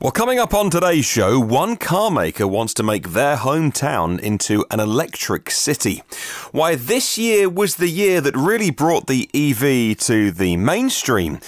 Well, coming up on today's show, one car maker wants to make their hometown into an electric city. Why this year was the year that really brought the EV to the mainstream.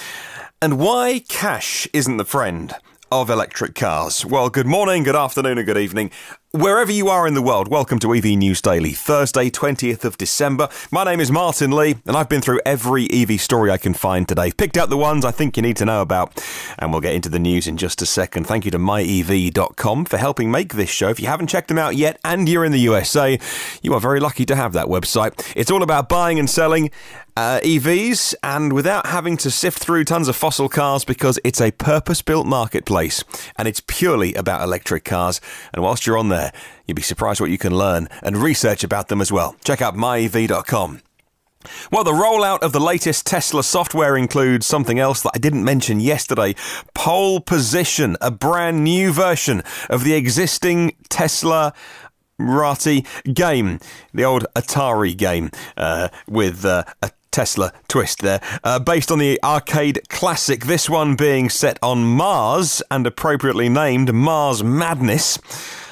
And why cash isn't the friend of electric cars. Well, good morning, good afternoon, and good evening. Wherever you are in the world, welcome to EV News Daily, Thursday, 20th of December. My name is Martyn Lee, and I've been through every EV story I can find today. Picked out the ones I think you need to know about, and we'll get into the news in just a second. Thank you to myev.com for helping make this show. If you haven't checked them out yet and you're in the USA, you are very lucky to have that website. It's all about buying and selling uh, EVs and without having to sift through tons of fossil cars because it's a purpose built marketplace and it's purely about electric cars. And whilst you're on there, there. You'd be surprised what you can learn and research about them as well. Check out myev.com. Well, the rollout of the latest Tesla software includes something else that I didn't mention yesterday Pole Position, a brand new version of the existing Tesla Rati game, the old Atari game, uh, with uh, a Tesla twist there. Uh, based on the arcade classic, this one being set on Mars and appropriately named Mars Madness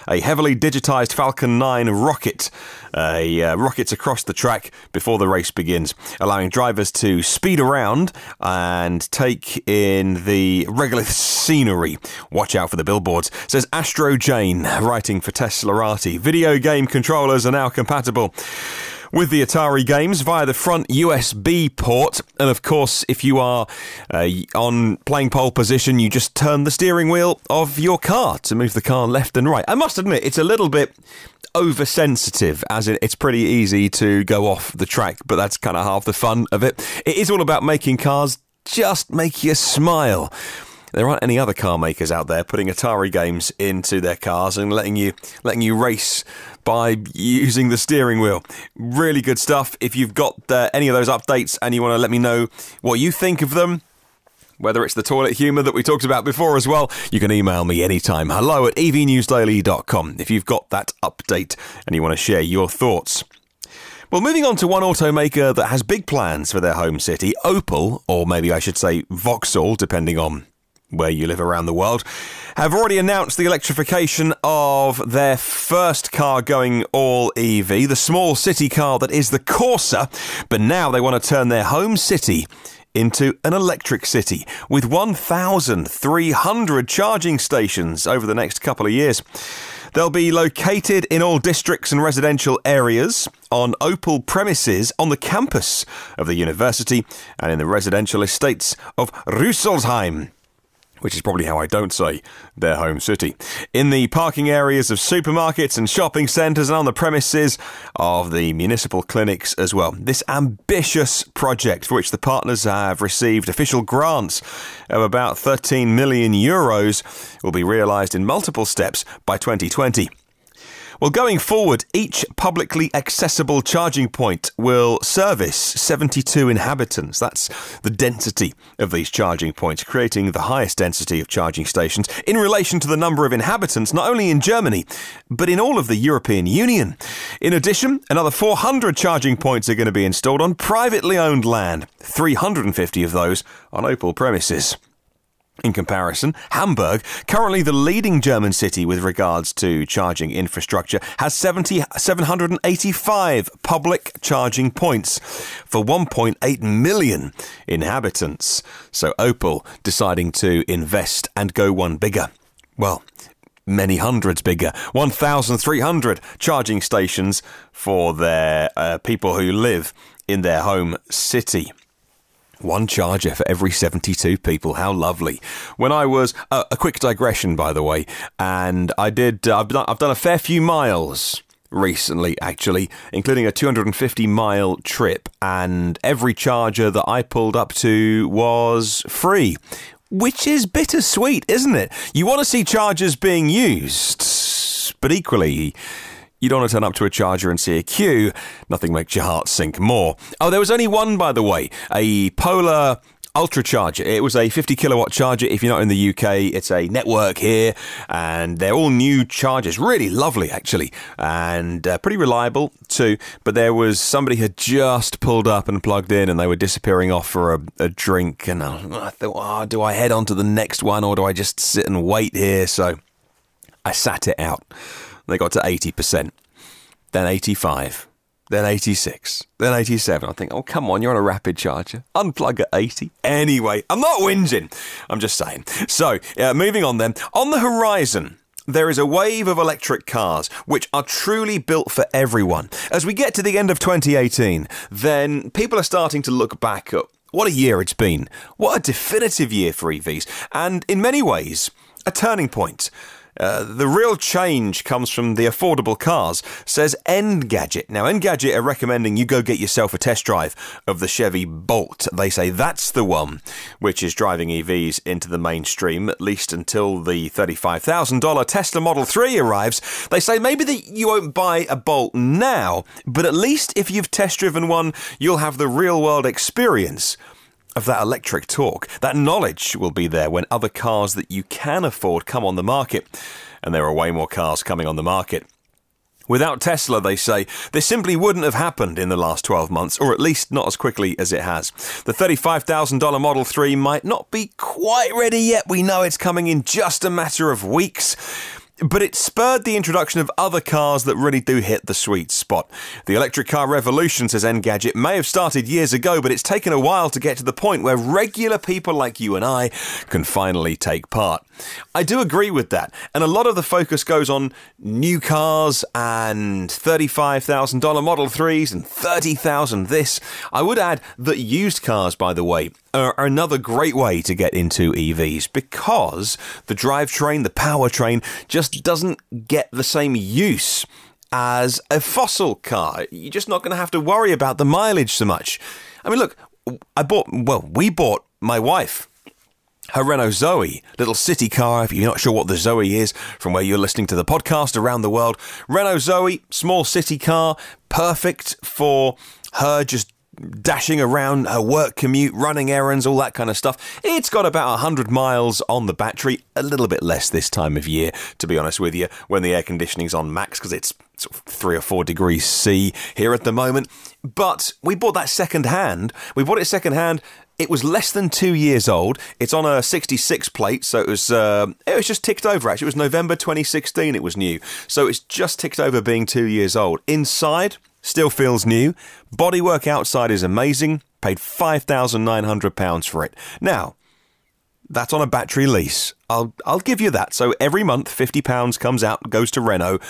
a heavily digitized Falcon 9 rocket. A uh, rockets across the track before the race begins, allowing drivers to speed around and take in the regolith scenery. Watch out for the billboards, says Astro Jane, writing for Teslarati. Video game controllers are now compatible with the Atari games via the front USB port. And of course, if you are uh, on playing pole position, you just turn the steering wheel of your car to move the car left and right. I must admit, it's a little bit oversensitive, as it's pretty easy to go off the track, but that's kind of half the fun of it. It is all about making cars just make you smile. There aren't any other car makers out there putting Atari games into their cars and letting you letting you race by using the steering wheel. Really good stuff. If you've got uh, any of those updates and you want to let me know what you think of them, whether it's the toilet humour that we talked about before as well, you can email me anytime. Hello at evnewsdaily.com if you've got that update and you want to share your thoughts. Well, moving on to one automaker that has big plans for their home city, Opel, or maybe I should say Vauxhall, depending on where you live around the world, have already announced the electrification of their first car going all EV, the small city car that is the Corsa, but now they want to turn their home city into an electric city with 1,300 charging stations over the next couple of years. They'll be located in all districts and residential areas, on Opel premises on the campus of the university, and in the residential estates of Rüsselsheim which is probably how I don't say their home city, in the parking areas of supermarkets and shopping centres and on the premises of the municipal clinics as well. This ambitious project, for which the partners have received official grants of about 13 million euros, will be realised in multiple steps by 2020. Well, going forward, each publicly accessible charging point will service 72 inhabitants. That's the density of these charging points, creating the highest density of charging stations in relation to the number of inhabitants, not only in Germany, but in all of the European Union. In addition, another 400 charging points are going to be installed on privately owned land, 350 of those on Opel premises. In comparison, Hamburg, currently the leading German city with regards to charging infrastructure, has 70, 785 public charging points for 1.8 million inhabitants. So Opel deciding to invest and go one bigger. Well, many hundreds bigger. 1,300 charging stations for their uh, people who live in their home city. One charger for every 72 people. How lovely. When I was, uh, a quick digression, by the way, and I did, uh, I've, done, I've done a fair few miles recently, actually, including a 250 mile trip, and every charger that I pulled up to was free. Which is bittersweet, isn't it? You want to see chargers being used, but equally, you don't want to turn up to a charger and see a queue. Nothing makes your heart sink more. Oh, there was only one, by the way. A Polar Ultra Charger. It was a 50 kilowatt charger. If you're not in the UK, it's a network here, and they're all new chargers. Really lovely, actually, and uh, pretty reliable too. But there was somebody had just pulled up and plugged in, and they were disappearing off for a, a drink. And I thought, oh, do I head on to the next one, or do I just sit and wait here? So I sat it out. They got to 80%, then 85 then 86, then 87. I think, oh, come on, you're on a rapid charger. Unplug at 80. Anyway, I'm not whinging. I'm just saying. So, uh, moving on then. On the horizon, there is a wave of electric cars which are truly built for everyone. As we get to the end of 2018, then people are starting to look back at what a year it's been. What a definitive year for EVs. And in many ways, a turning point. Uh, the real change comes from the affordable cars, says Engadget. Now, Engadget are recommending you go get yourself a test drive of the Chevy Bolt. They say that's the one which is driving EVs into the mainstream, at least until the $35,000 Tesla Model 3 arrives. They say maybe that you won't buy a Bolt now, but at least if you've test driven one, you'll have the real world experience of that electric torque. That knowledge will be there when other cars that you can afford come on the market. And there are way more cars coming on the market. Without Tesla, they say, this simply wouldn't have happened in the last 12 months, or at least not as quickly as it has. The $35,000 Model 3 might not be quite ready yet. We know it's coming in just a matter of weeks but it spurred the introduction of other cars that really do hit the sweet spot. The electric car revolution, says Engadget, may have started years ago, but it's taken a while to get to the point where regular people like you and I can finally take part. I do agree with that, and a lot of the focus goes on new cars and $35,000 Model 3s and 30,000 this. I would add that used cars, by the way, are another great way to get into EVs because the drivetrain, the powertrain, just doesn't get the same use as a fossil car. You're just not going to have to worry about the mileage so much. I mean, look, I bought, well, we bought my wife her Renault Zoe, little city car, if you're not sure what the Zoe is from where you're listening to the podcast around the world. Renault Zoe, small city car, perfect for her just dashing around her work commute, running errands, all that kind of stuff. It's got about 100 miles on the battery, a little bit less this time of year, to be honest with you, when the air conditioning's on max because it's sort of three or four degrees C here at the moment. But we bought that second hand. We bought it second hand. It was less than two years old. It's on a 66 plate, so it was uh, it was just ticked over. Actually, it was November 2016. It was new, so it's just ticked over being two years old. Inside, Still feels new. Bodywork outside is amazing. Paid £5,900 for it. Now, that's on a battery lease. I'll, I'll give you that. So every month, £50 comes out, goes to Renault.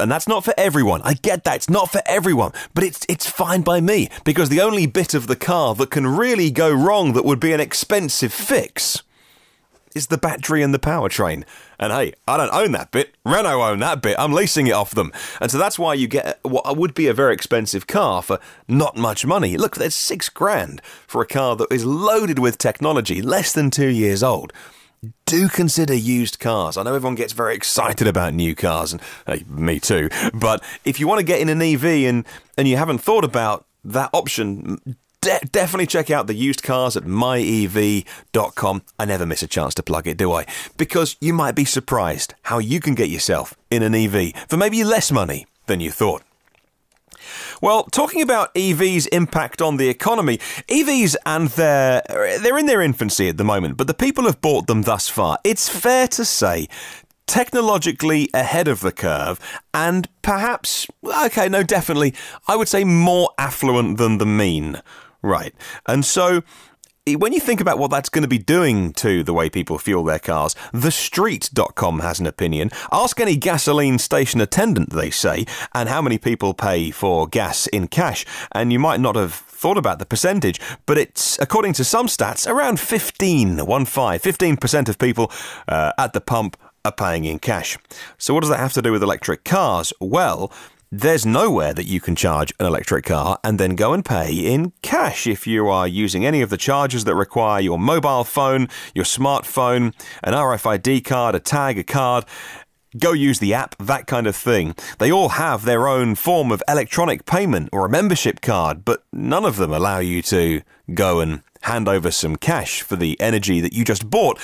And that's not for everyone. I get that. It's not for everyone. But it's, it's fine by me. Because the only bit of the car that can really go wrong that would be an expensive fix is the battery and the powertrain. And hey, I don't own that bit. Renault own that bit. I'm leasing it off them. And so that's why you get what would be a very expensive car for not much money. Look, there's six grand for a car that is loaded with technology, less than two years old. Do consider used cars. I know everyone gets very excited about new cars, and hey, me too. But if you want to get in an EV and, and you haven't thought about that option, de- definitely check out the used cars at myev.com. I never miss a chance to plug it, do I? Because you might be surprised how you can get yourself in an EV for maybe less money than you thought. Well, talking about EVs' impact on the economy, EVs and their they're in their infancy at the moment, but the people have bought them thus far. It's fair to say technologically ahead of the curve and perhaps okay, no, definitely, I would say more affluent than the mean. Right. And so when you think about what that's going to be doing to the way people fuel their cars, thestreet.com has an opinion. Ask any gasoline station attendant, they say, and how many people pay for gas in cash. And you might not have thought about the percentage, but it's, according to some stats, around 15, one five, 15% of people uh, at the pump are paying in cash. So what does that have to do with electric cars? Well, there's nowhere that you can charge an electric car and then go and pay in cash if you are using any of the chargers that require your mobile phone, your smartphone, an RFID card, a tag, a card. Go use the app, that kind of thing. They all have their own form of electronic payment or a membership card, but none of them allow you to go and hand over some cash for the energy that you just bought.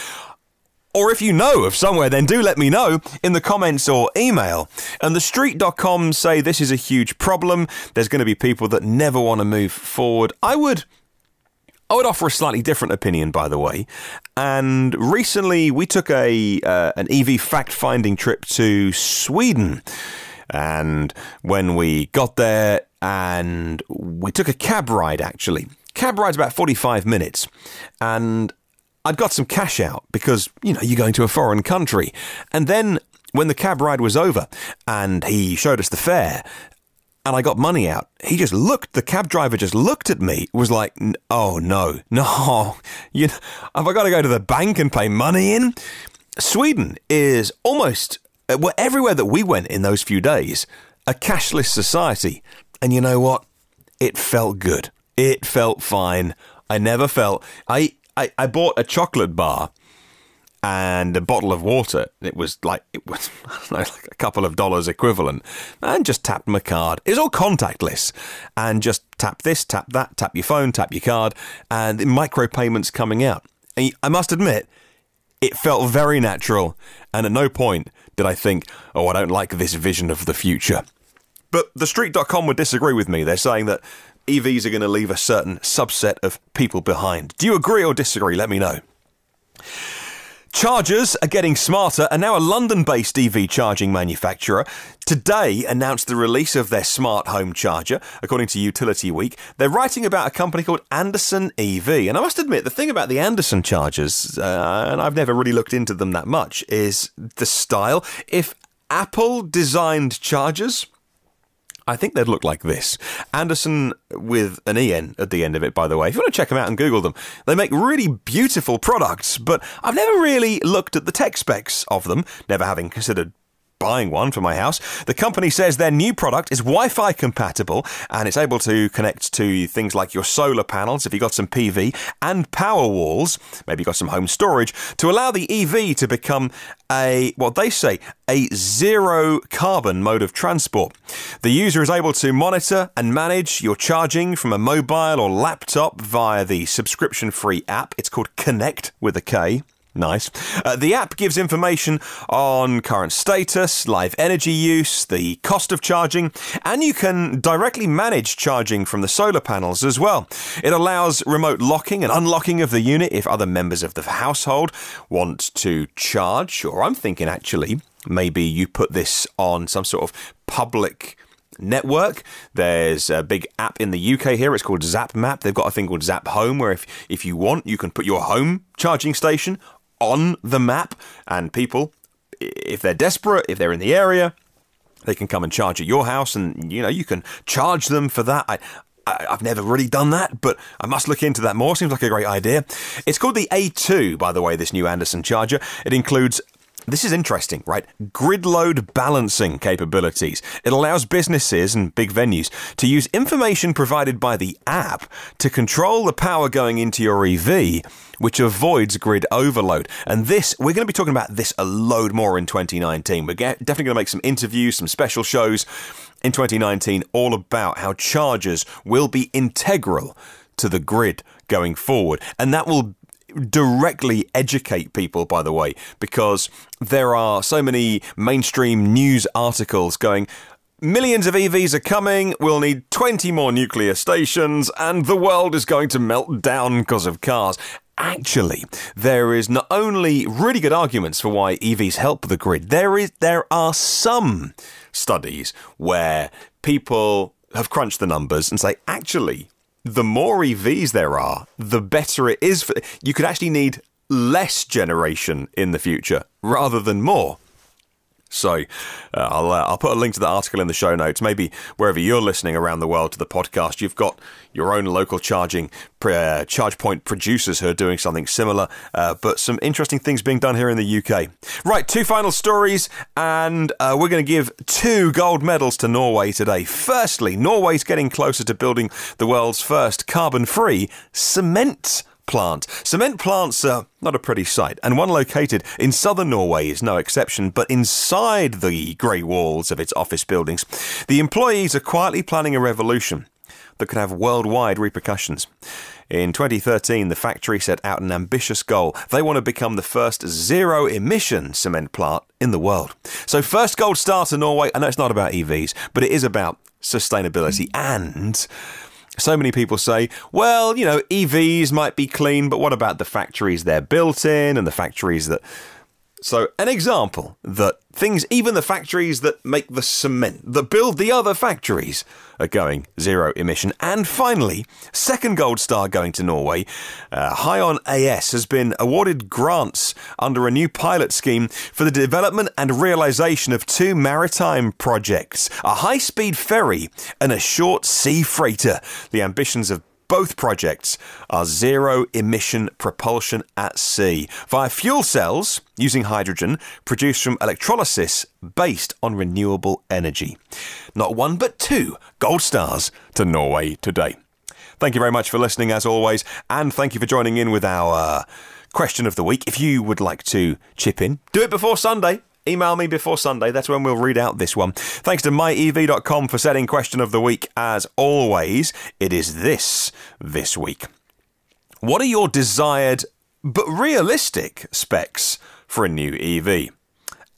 Or if you know of somewhere, then do let me know in the comments or email. And thestreet.com say this is a huge problem. There's going to be people that never want to move forward. I would. I would offer a slightly different opinion, by the way. And recently, we took a uh, an EV fact finding trip to Sweden. And when we got there, and we took a cab ride, actually. Cab ride's about 45 minutes. And I'd got some cash out because, you know, you're going to a foreign country. And then when the cab ride was over and he showed us the fare and I got money out, he just looked, the cab driver just looked at me, was like, oh no, no, you know, have I got to go to the bank and pay money in? Sweden is almost, uh, well, everywhere that we went in those few days, a cashless society. And you know what? It felt good. It felt fine. I never felt, I, I, I bought a chocolate bar and a bottle of water. It was like it was I don't know, like a couple of dollars equivalent, and just tapped my card. It was all contactless, and just tap this, tap that, tap your phone, tap your card, and the micro payments coming out. And I must admit, it felt very natural, and at no point did I think, "Oh, I don't like this vision of the future." But the TheStreet.com would disagree with me. They're saying that EVs are going to leave a certain subset of people behind. Do you agree or disagree? Let me know. Chargers are getting smarter, and now a London based EV charging manufacturer today announced the release of their smart home charger, according to Utility Week. They're writing about a company called Andersen EV. And I must admit, the thing about the Andersen chargers, uh, and I've never really looked into them that much, is the style. If Apple designed chargers, I think they'd look like this. Andersen with an EN at the end of it, by the way. If you want to check them out and Google them, they make really beautiful products, but I've never really looked at the tech specs of them, never having considered buying one for my house. The company says their new product is Wi Fi compatible and it's able to connect to things like your solar panels if you've got some PV and power walls, maybe you've got some home storage, to allow the EV to become a, what they say, a zero carbon mode of transport. The user is able to monitor and manage your charging from a mobile or laptop via the subscription free app. It's called Konnect with a K. Nice. Uh, the app gives information on current status, live energy use, the cost of charging, and you can directly manage charging from the solar panels as well. It allows remote locking and unlocking of the unit if other members of the household want to charge, or I'm thinking actually, maybe you put this on some sort of public network. There's a big app in the UK here. It's called Zap Map. They've got a thing called Zap Home, where if, if you want, you can put your home charging station on the map, and people, if they're desperate, if they're in the area, they can come and charge at your house, and you know you can charge them for that. I, I, have never really done that, but I must look into that more. Seems like a great idea. It's called the A2, by the way, this new Andersen charger. It includes this is interesting, right? Grid load balancing capabilities. It allows businesses and big venues to use information provided by the app to control the power going into your EV, which avoids grid overload. And this, we're going to be talking about this a load more in 2019. We're definitely going to make some interviews, some special shows in 2019 all about how chargers will be integral to the grid going forward. And that will directly educate people, by the way, because there are so many mainstream news articles going, Millions of EVs are coming, we'll need 20 more nuclear stations, and the world is going to melt down because of cars. Actually, there is not only really good arguments for why EVs help the grid, there is there are some studies where people have crunched the numbers and say, actually, the more EVs there are, the better it is. For, you could actually need less generation in the future rather than more. So uh, I'll uh, I'll put a link to the article in the show notes. Maybe wherever you're listening around the world to the podcast, you've got your own local charging uh, charge point producers who are doing something similar. Uh, but some interesting things being done here in the UK. Right, two final stories, and uh, we're going to give two gold medals to Norway today. Firstly, Norway's getting closer to building the world's first carbon-free cement plant. Cement plants are not a pretty sight, and one located in southern Norway is no exception, but inside the grey walls of its office buildings, the employees are quietly planning a revolution that could have worldwide repercussions. In 2013, the factory set out an ambitious goal. They want to become the first zero emission cement plant in the world. So, first gold star to Norway. I know it's not about EVs, but it is about sustainability mm. and so many people say, well, you know, EVs might be clean, but what about the factories they're built in and the factories that so, an example that things, even the factories that make the cement, that build the other factories, are going zero emission. And finally, second gold star going to Norway. Uh, Hyon AS has been awarded grants under a new pilot scheme for the development and realization of two maritime projects a high speed ferry and a short sea freighter. The ambitions of both projects are zero emission propulsion at sea via fuel cells using hydrogen produced from electrolysis based on renewable energy. Not one, but two gold stars to Norway today. Thank you very much for listening, as always, and thank you for joining in with our question of the week. If you would like to chip in, do it before Sunday. Email me before Sunday. That's when we'll read out this one. Thanks to myev.com for setting question of the week. As always, it is this this week. What are your desired but realistic specs for a new EV?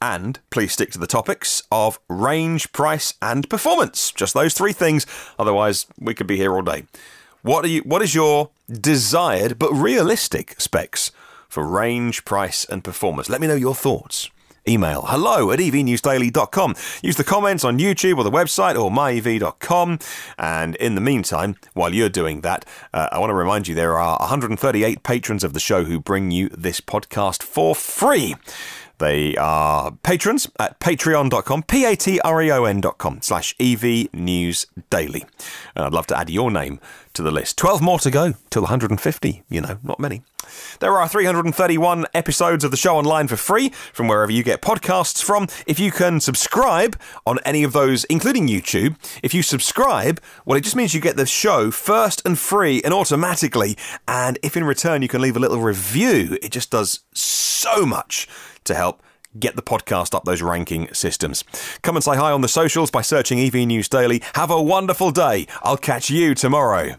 And please stick to the topics of range, price, and performance. Just those three things. Otherwise, we could be here all day. What are you? What is your desired but realistic specs for range, price, and performance? Let me know your thoughts email hello at evnewsdaily.com. Use the comments on YouTube or the website or myev.com. And in the meantime, while you're doing that, uh, I want to remind you there are 138 patrons of the show who bring you this podcast for free. They are patrons at patreon.com, P-A-T-R-E-O-N.com slash EV News Daily. And I'd love to add your name to the list. 12 more to go till 150, you know, not many. There are 331 episodes of the show online for free from wherever you get podcasts from. If you can subscribe on any of those, including YouTube, if you subscribe, well, it just means you get the show first and free and automatically. And if in return you can leave a little review, it just does so much to help get the podcast up those ranking systems. Come and say hi on the socials by searching EV News Daily. Have a wonderful day. I'll catch you tomorrow.